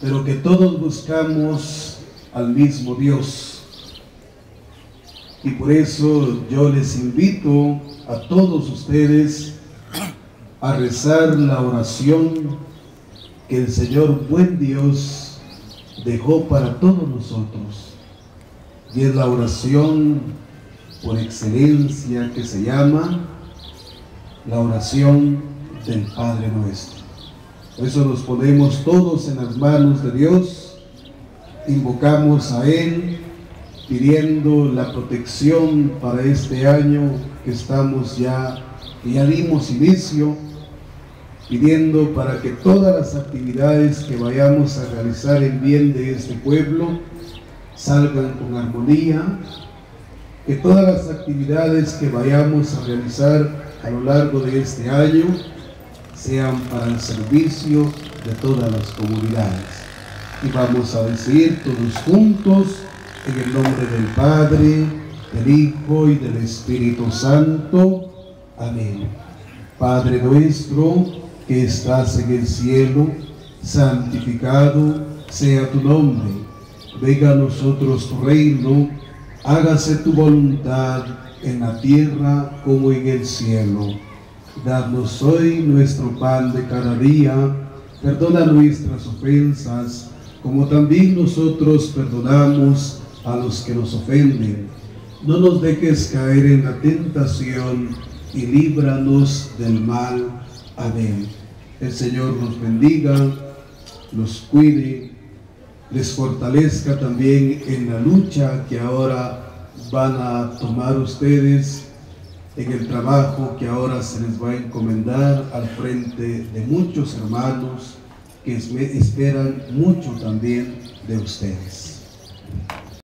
pero que todos buscamos al mismo Dios. Y por eso yo les invito a todos ustedes a rezar la oración que el Señor buen Dios dejó para todos nosotros. Y es la oración por excelencia que se llama la oración del Padre nuestro. Por eso nos ponemos todos en las manos de Dios, invocamos a Él, pidiendo la protección para este año que estamos ya, que ya dimos inicio, pidiendo para que todas las actividades que vayamos a realizar en bien de este pueblo salgan con armonía, que todas las actividades que vayamos a realizar a lo largo de este año sean para el servicio de todas las comunidades. Y vamos a decir todos juntos, en el nombre del Padre, del Hijo y del Espíritu Santo. Amén. Padre nuestro que estás en el cielo, santificado sea tu nombre. Venga a nosotros tu reino, hágase tu voluntad en la tierra como en el cielo. Danos hoy nuestro pan de cada día, perdona nuestras ofensas, como también nosotros perdonamos a los que nos ofenden. No nos dejes caer en la tentación y líbranos del mal. Amén. El Señor nos bendiga, los cuide, les fortalezca también en la lucha que ahora van a tomar ustedes en el trabajo que ahora se les va a encomendar al frente de muchos hermanos que esperan mucho también de ustedes.